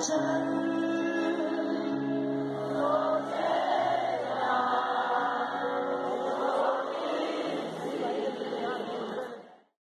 真